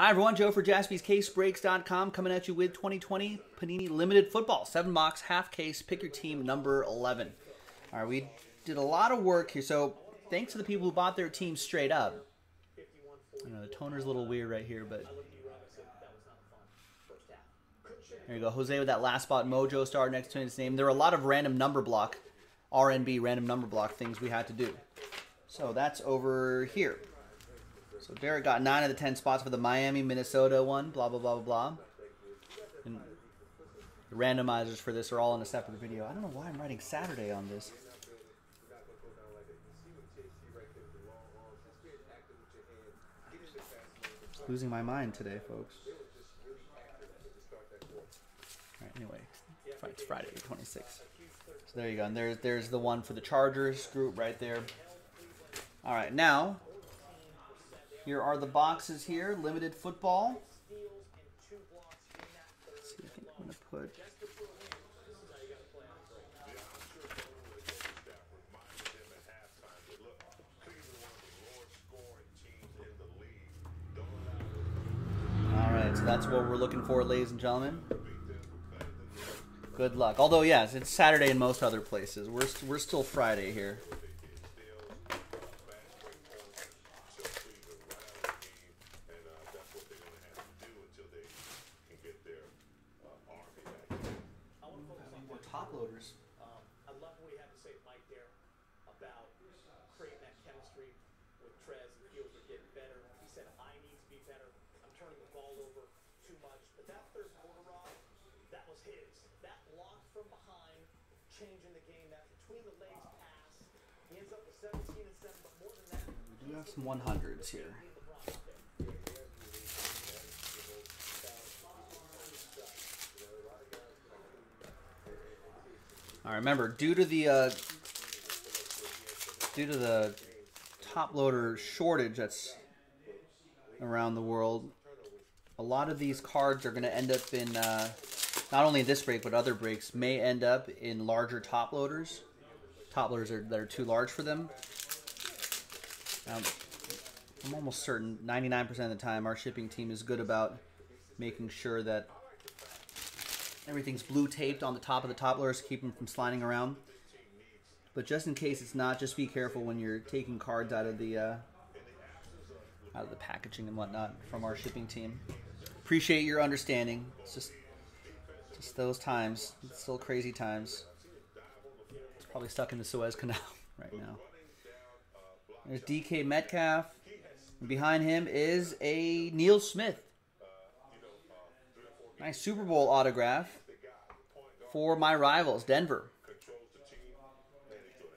Hi, everyone. Joe for jaspyscasebreaks.com coming at you with 2020 Panini Limited Football. Seven box, half case. Pick your team number 11. All right, we did a lot of work here. So, thanks to the people who bought their team straight up. Know the toner's a little weird right here, but. There you go. Jose with that last spot mojo star next to his name. There were a lot of random number block, RNB, random number block things we had to do. So, that's over here. So Derek got 9 of the 10 spots for the Miami, Minnesota one, blah, blah, blah, blah, blah. And the randomizers for this are all in a separate video. I don't know why I'm writing Saturday on this. Losing my mind today, folks. Alright, anyway. It's Friday, the 26th. So there you go. And there's, there's the one for the Chargers group right there. Alright, now here are the boxes here. Limited football. I'm going to put... So that's what we're looking for, ladies and gentlemen. Good luck. Although, yes, it's Saturday in most other places. We're, we're still Friday here. top loaders. Um, I love what we had to say, Mike, there about creating that chemistry with Trez and Fields are getting better. He said, I need to be better. I'm turning the ball over too much. But that third quarter, Rob, that was his. That block from behind, changing the game, that between the legs pass. He ends up with 17 and 7, but more than that, We do have some 100s here. All right, remember, due to the uh, due to the top loader shortage that's around the world, a lot of these cards are going to end up in uh, not only this break but other breaks may end up in larger top loaders. Top loaders are, that are too large for them. Um, I'm almost certain 99% of the time our shipping team is good about making sure that everything's blue taped on the top of the top loaders to keep them from sliding around. But just in case it's not, just be careful when you're taking cards out of the uh, out of the packaging and whatnot from our shipping team. Appreciate your understanding. It's just just those times. It's still crazy times. It's probably stuck in the Suez Canal right now. There's DK Metcalf. And behind him is a Neil Smith. Nice Super Bowl autograph for my rivals, Denver.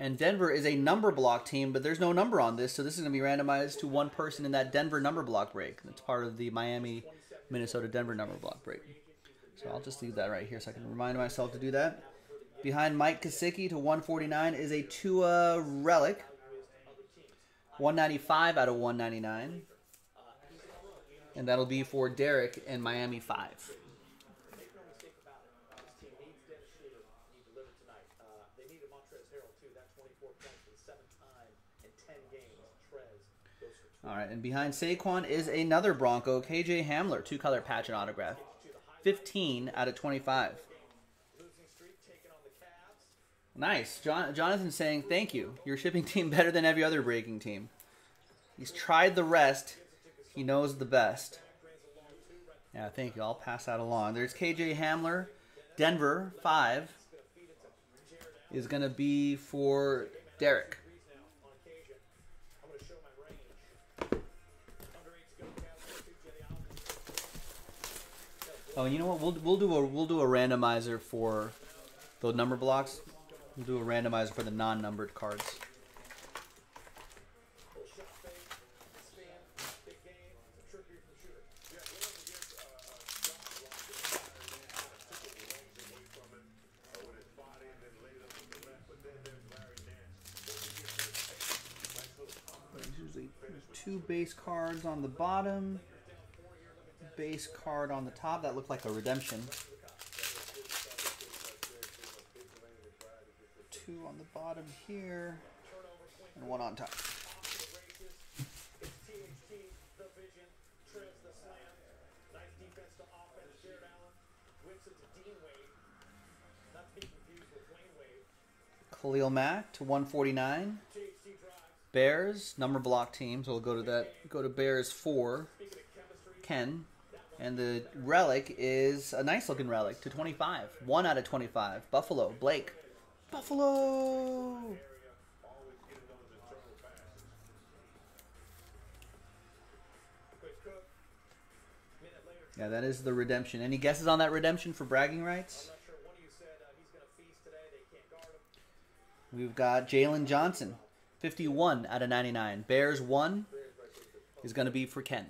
And Denver is a number block team, but there's no number on this, so this is going to be randomized to one person in that Denver number block break. That's part of the Miami, Minnesota, Denver number block break. So I'll just leave that right here so I can remind myself to do that. Behind Mike Gesicki to 149 is a Tua Relic. 195 out of 199. And that'll be for Derek in Miami 5. All right, and behind Saquon is another Bronco, KJ Hamler, two color patch and autograph. 15 out of 25. Nice. John, Jonathan saying, thank you. Your shipping team better than every other breaking team. He's tried the rest. He knows the best. Yeah, thank you. I'll pass that along. There's KJ Hamler. Denver, 5. Is going to be for Derek. Oh, you know what? We'll we'll do a we'll do a randomizer for the number blocks. We'll do a randomizer for the non-numbered cards. usually two base cards on the bottom base card on the top. That looked like a redemption. Two on the bottom here, and one on top. Khalil Mack to 149. Bears number block teams. We'll go to that. Go to Bears four. Ken, and the relic is a nice looking relic to 25. One out of 25. Buffalo Blake. Buffalo. quick cook. Minute later, Yeah, that is the redemption. Any guesses on that redemption for bragging rights? not sure. One of you said uh, he's going to feast today. They can't guard him. We've got Jalen Johnson, 51 out of 99. Bears one is going to be for Ken.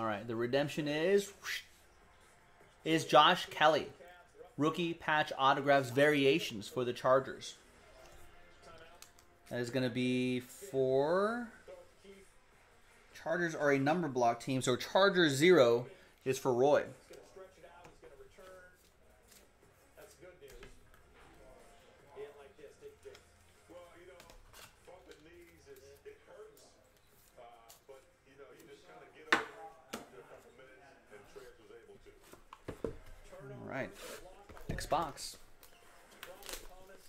All right, the redemption is is Josh Kelley, rookie patch autographs variations for the Chargers. That is going to be for Chargers are a number block team, so Charger zero is for Roy. All right, next box. Ronald Thomas,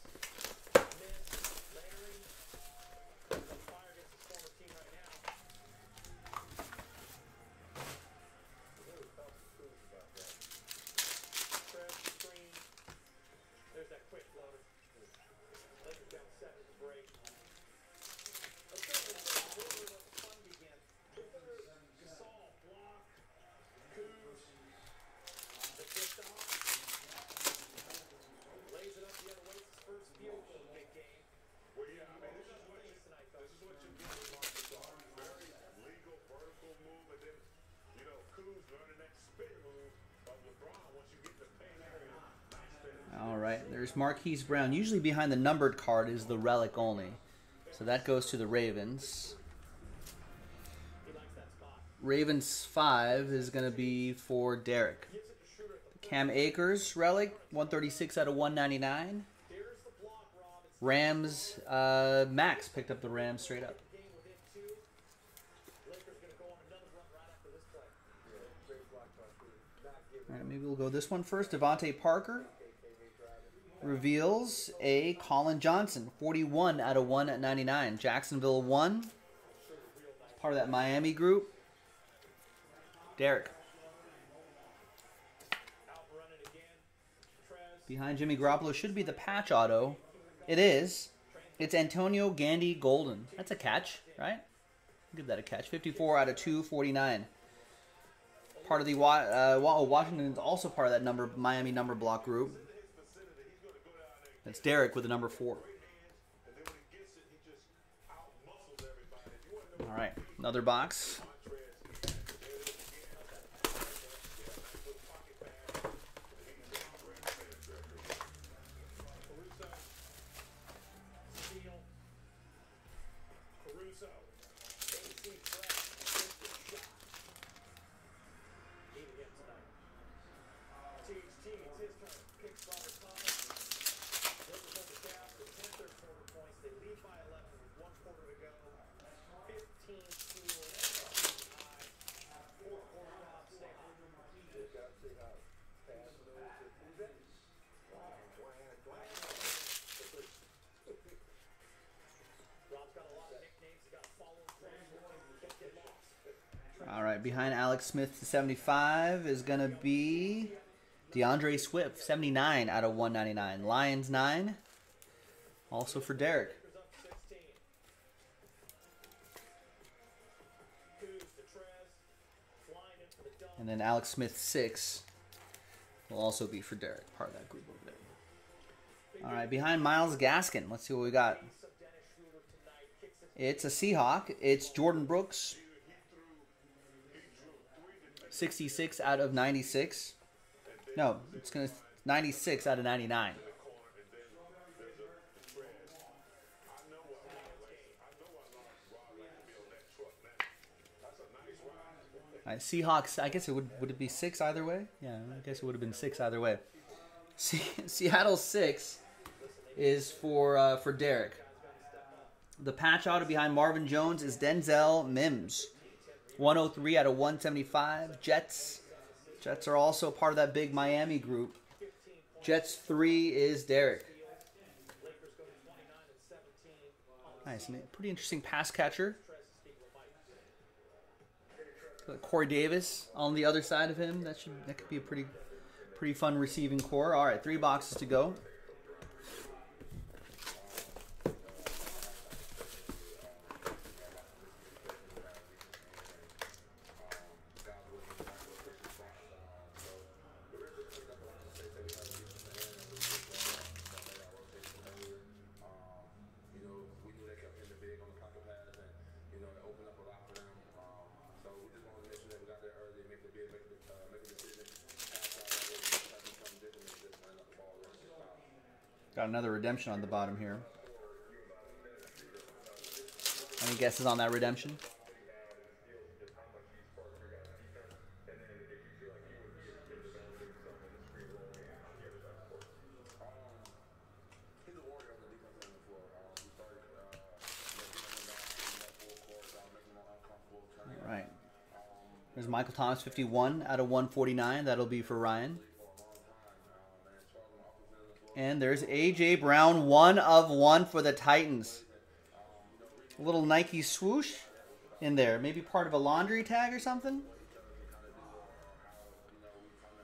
Miz, Larry. He's on fire against his former team right now. Trev, screen. There's that quick floater. Lakers down seven at the break. Let's go to the quarter where the fun began. Gasol, block, Kuz, the fifth off. Lays it up the other way. It's his first field goal big game. Well, yeah, I mean, this is what you Tonight, this is what you get with Marcus Gasol. Very legal vertical move, and then you know Kuz learning that spin move of LeBron once you get in the paint area. Nice finish. All there's Marquise Brown. Usually behind the numbered card is the relic only, so that goes to the Ravens. Ravens five is going to be for Derek. Cam Akers relic, 136 out of 199. There's the block, Rob. It's Rams, uh, Max picked up the Rams straight up. All right, maybe we'll go this one first. DeVante Parker reveals a Collin Johnson, 41 out of 199. Jacksonville 1. Part of that Miami group. Derek. Behind Jimmy Garoppolo should be the patch auto. It is. It's Antonio Gandy Golden. That's a catch, right? Give that a catch. 54 out of 249. Part of the uh, oh, Washington is also part of that number Miami number block group. That's Derek with the number four. All right, another box. Caruso. Steal. Caruso. AC Fresh. Gets the shot. Need again tonight. THT, it's his turn. Kicks Robert Thomas. Lakers on the gas with 10 third quarter points. They lead by 11 with one quarter to go. 15 steals. High. Fourth quarter Rob, stay hot. Rob's got a lot of nicknames. He's got a following from Can't get lost. All right, behind Alex Smith to 75 is going to be D'Andre Swift, 79 out of 199. Lions 9. Also for Derek. Lakers up 16. Kuz to Trez. Flying in for the dunk. And then Alex Smith 6 will also be for Derek, part of that group over there. All right, behind Myles Gaskin, let's see what we got. It's a Seahawk. It's Jordyn Brooks. 66 out of 96. No, it's going to 96 out of 99. All right, Seahawks. I guess it would would it be six either way? Yeah, I guess it would have been six either way. Se- Seattle six is for uh, for Derek. The patch auto behind Marvin Jones is Denzel Mims. 103 out of 175. Jets. Jets are also part of that big Miami group. Jets 3 is Derek. Nice. Pretty interesting pass catcher. Corey Davis on the other side of him. That should that could be a pretty pretty fun receiving corps. All right, three boxes to go. you know, we knew they kept hitting the big on the pocket pass, and you know, it opened up a lot for them. Um, so we just wanted to make sure that we got there early, make the big, make the uh, make a decision, pass out that way, try to do something different than just running up the ball right to the top. Got another redemption on the bottom here. Any guesses on that redemption? All right. There's Michael Thomas, 51 out of 149. That'll be for Ryan. And there's AJ Brown, one of one for the Titans. A little Nike swoosh in there. Maybe part of a laundry tag or something.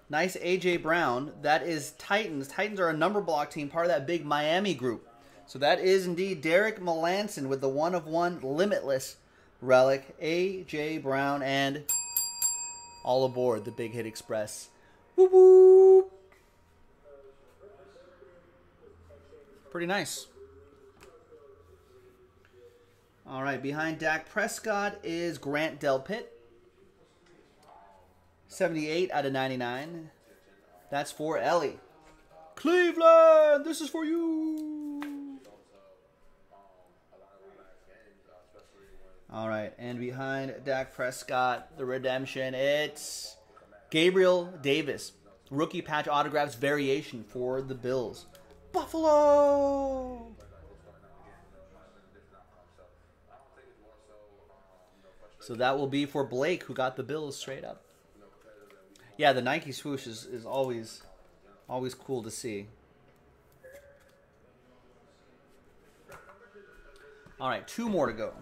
Nice AJ Brown. That is Titans. Titans are a number block team, part of that big Miami group. So that is indeed Derek Melanson with the one of one limitless relic. AJ Brown and all aboard the Big Hit Express. Whoop whoop. Pretty nice. All right, behind Dak Prescott is Grant Delpit. 78 out of 99. That's for Ellie. Cleveland, this is for you. All right, and behind Dak Prescott, the redemption, it's Gabriel Davis. Rookie patch autographs variation for the Bills. Buffalo. So that will be for Blake, who got the Bills straight up. Yeah, the Nike swoosh is, is always always cool to see. All right, two more to go.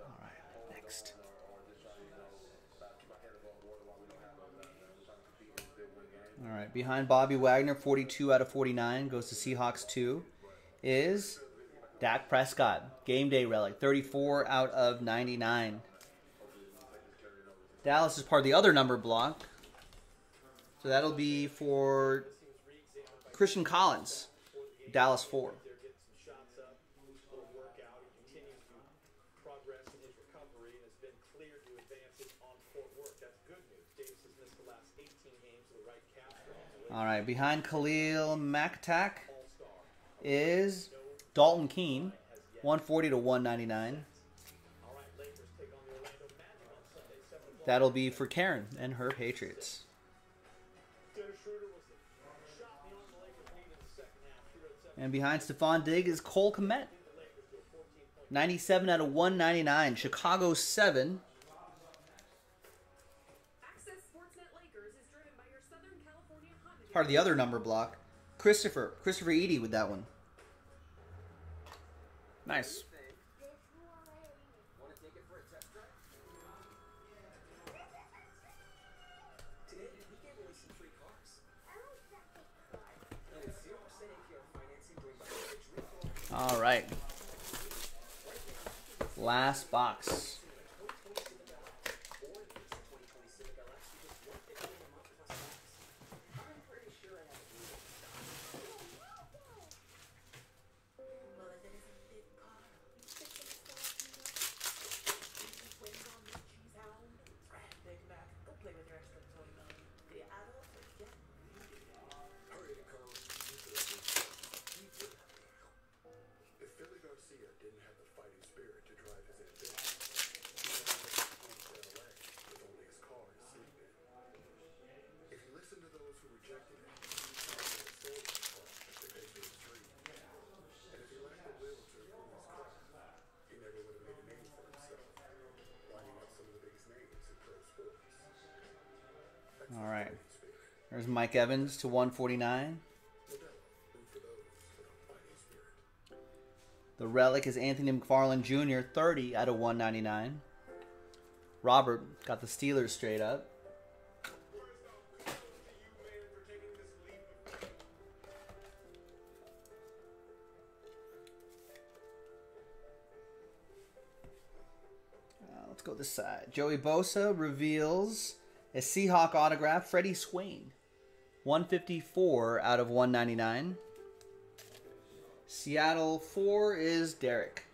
All right, next. All right, behind Bobby Wagner, 42 out of 49 goes to Seahawks 2 is Dak Prescott, game day relic, 34 out of 99. Dallas is part of the other number block. So that'll be for Christian Collins, Dallas 4. They're getting some shots up, little workout. He continues to progress in his recovery and has been cleared to advance it on Fort Worth. That's good news. Davis has missed the last 18 games with the right calf All right, behind Khalil All-star. is Dalton Keene, 140 to 199. All right, Lakers take on the Orlando Magic on Sunday, 7 o'clock. That'll be for Karen and her Patriots. And behind Stefon Diggs is Cole Kmet, the Lakers to a 14 point 97 out of 199. Chicago 7. Part of the other number block. Christopher. Christopher Eady with that one. Nice. All right. Last it There's Mike Evans to 149. Modelo, root for those without fighting spirit. The relic is Anthony McFarland Jr. 30 out of 199. Robert got the Steelers straight up. Uh, let's go this side. Joey Bosa reveals a Seahawk autograph, Freddie Swain. 154 out of 199. Seattle 4 is Derek.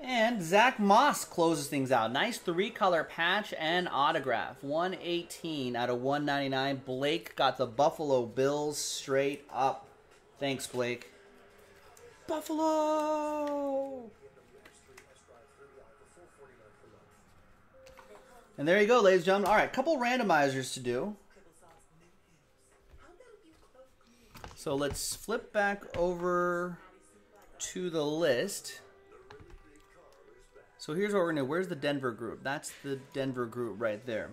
And Zach Moss closes things out. Nice three color patch and autograph. 118 out of 199. Blake got the Buffalo Bills straight up. Thanks, Blake. Buffalo! And there you go, ladies and gentlemen. All right, couple randomizers to do. So let's flip back over to the list. So here's what we're gonna. Do. Where's the Denver group? That's the Denver group right there.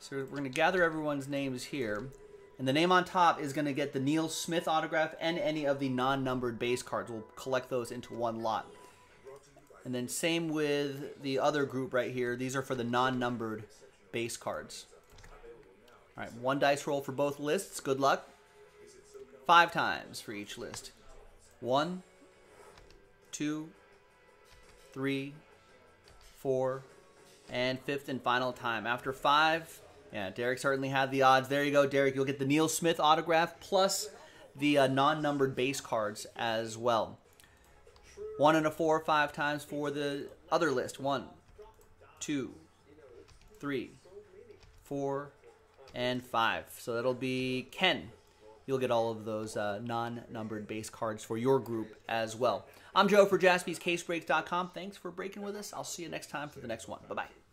So we're gonna gather everyone's names here, and the name on top is gonna get the Neil Smith autograph and any of the non-numbered base cards. We'll collect those into one lot. And then same with the other group right here. These are for the non-numbered base cards. All right, one dice roll for both lists. Good luck. Five times for each list. One, two, three, four, and fifth and final time. After five, yeah, Derek certainly had the odds. There you go, Derek. You'll get the Neil Smith autograph plus the uh, non-numbered base cards as well. One and a four, five times for the other list. One, two, three, four, and five. So that'll be Ken. You'll get all of those uh, non-numbered base cards for your group as well. I'm Joe for JaspysCaseBreaks.com. Thanks for breaking with us. I'll see you next time for the next one. Bye-bye.